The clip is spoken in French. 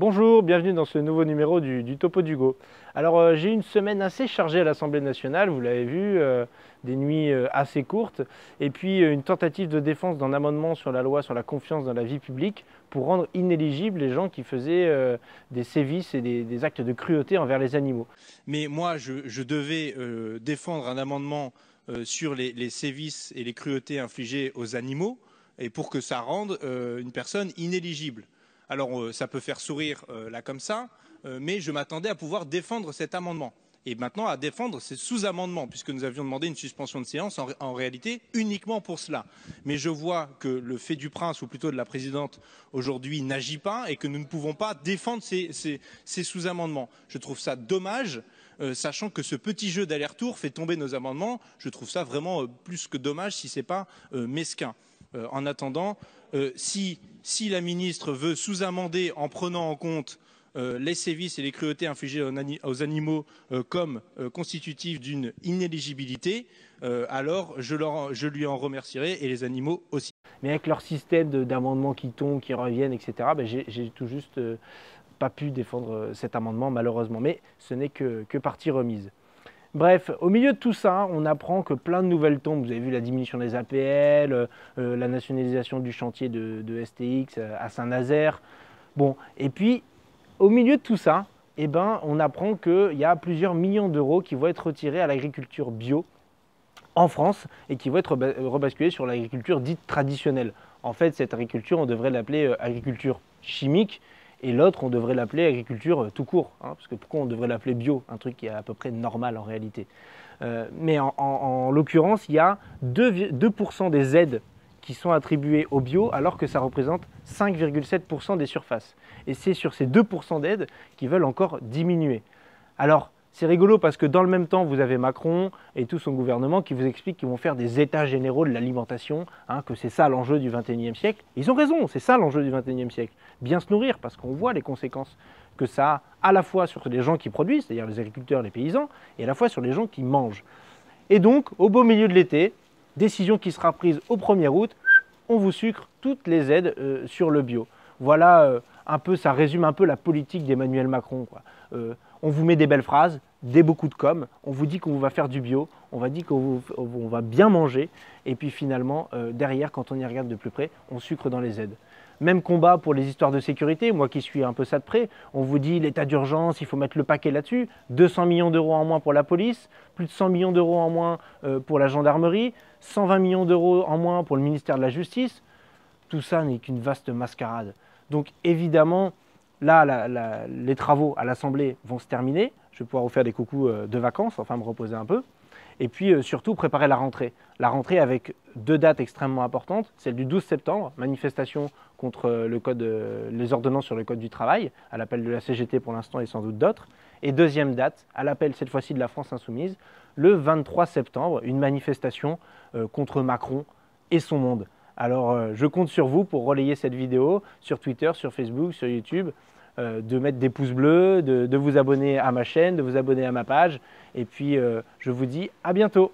Bonjour, bienvenue dans ce nouveau numéro du, Topo d'Hugo. Alors euh, j'ai une semaine assez chargée à l'Assemblée nationale, vous l'avez vu, euh, des nuits euh, assez courtes, et puis une tentative de défense d'un amendement sur la loi sur la confiance dans la vie publique pour rendre inéligibles les gens qui faisaient des sévices et des, actes de cruauté envers les animaux. Mais moi, je, devais défendre un amendement sur les, les, sévices et les cruautés infligées aux animaux, et pour que ça rende une personne inéligible. Alors euh, ça peut faire sourire euh, là comme ça, euh, mais je m'attendais à pouvoir défendre cet amendement. Et maintenant à défendre ces sous-amendements, puisque nous avions demandé une suspension de séance en, réalité uniquement pour cela. Mais je vois que le fait du prince, ou plutôt de la présidente aujourd'hui, n'agit pas et que nous ne pouvons pas défendre ces, sous-amendements. Je trouve ça dommage. sachant que ce petit jeu d'aller-retour fait tomber nos amendements, je trouve ça vraiment plus que dommage si ce n'est pas mesquin. En attendant, si si la ministre veut sous-amender en prenant en compte euh, les sévices et les cruautés infligées aux, animaux euh, comme euh, constitutifs d'une inéligibilité, alors je, lui en remercierai et les animaux aussi. Mais avec leur système d'amendements qui tombent, qui reviennent, etc., ben, j'ai tout juste pas pu défendre cet amendement malheureusement. Mais ce n'est que partie remise. Bref, au milieu de tout ça, on apprend que plein de nouvelles tombent. Vous avez vu la diminution des APL, euh, la nationalisation du chantier de, STX euh, à Saint-Nazaire. Bon, et puis, au milieu de tout ça, eh ben, on apprend qu'il y a plusieurs millions d'euros qui vont être retirés à l'agriculture bio en France et qui vont être rebasculés sur l'agriculture dite traditionnelle. En fait, cette agriculture, on devrait l'appeler euh, agriculture chimique et l'autre, on devrait l'appeler agriculture euh, tout court. Hein, parce que pourquoi on devrait l'appeler bio Un truc qui est à peu près normal en réalité. Euh, mais en, l'occurrence, il y a 2%, 2 des aides qui sont attribuées au bio, alors que ça représente 5,7% des surfaces. Et c'est sur ces 2% d'aides qui veulent encore diminuer. Alors, c'est rigolo parce que dans le même temps, vous avez Macron et tout son gouvernement qui vous expliquent qu'ils vont faire des états généraux de l'alimentation, hein, que c'est ça l'enjeu du 21e siècle. Ils ont raison, c'est ça l'enjeu du 21e siècle. Bien se nourrir parce qu'on voit les conséquences que ça a à la fois sur les gens qui produisent, c'est-à-dire les agriculteurs, les paysans, et à la fois sur les gens qui mangent. Et donc, au beau milieu de l'été, décision qui sera prise au 1er août, on vous sucre toutes les aides euh, sur le bio. Voilà euh, un peu, ça résume un peu la politique d'Emmanuel Macron. Euh, on vous met des belles phrases, des beaucoup de com, on vous dit qu'on va faire du bio, on va dire qu'on va bien manger, et puis finalement, euh, derrière, quand on y regarde de plus près, on sucre dans les aides. Même combat pour les histoires de sécurité, moi qui suis un peu ça de près, on vous dit l'état d'urgence, il faut mettre le paquet là-dessus, 200 millions d'euros en moins pour la police, plus de 100 millions d'euros en moins euh, pour la gendarmerie, 120 millions d'euros en moins pour le ministère de la Justice, tout ça n'est qu'une vaste mascarade. Donc évidemment, Là, les travaux à l'Assemblée vont se terminer. Je vais pouvoir vous faire des coucous euh, de vacances, enfin me reposer un peu. Et puis euh, surtout préparer la rentrée. La rentrée avec deux dates extrêmement importantes. Celle du 12 septembre, manifestation contre euh, les ordonnances sur le code du travail, à l'appel de la CGT pour l'instant et sans doute d'autres. Et deuxième date, à l'appel cette fois-ci de la France insoumise, le 23 septembre, une manifestation contre Macron et son monde. Alors je compte sur vous pour relayer cette vidéo sur Twitter, sur Facebook, sur YouTube. Euh, de mettre des pouces bleus, de, vous abonner à ma chaîne, de vous abonner à ma page. Et puis, euh, je vous dis à bientôt.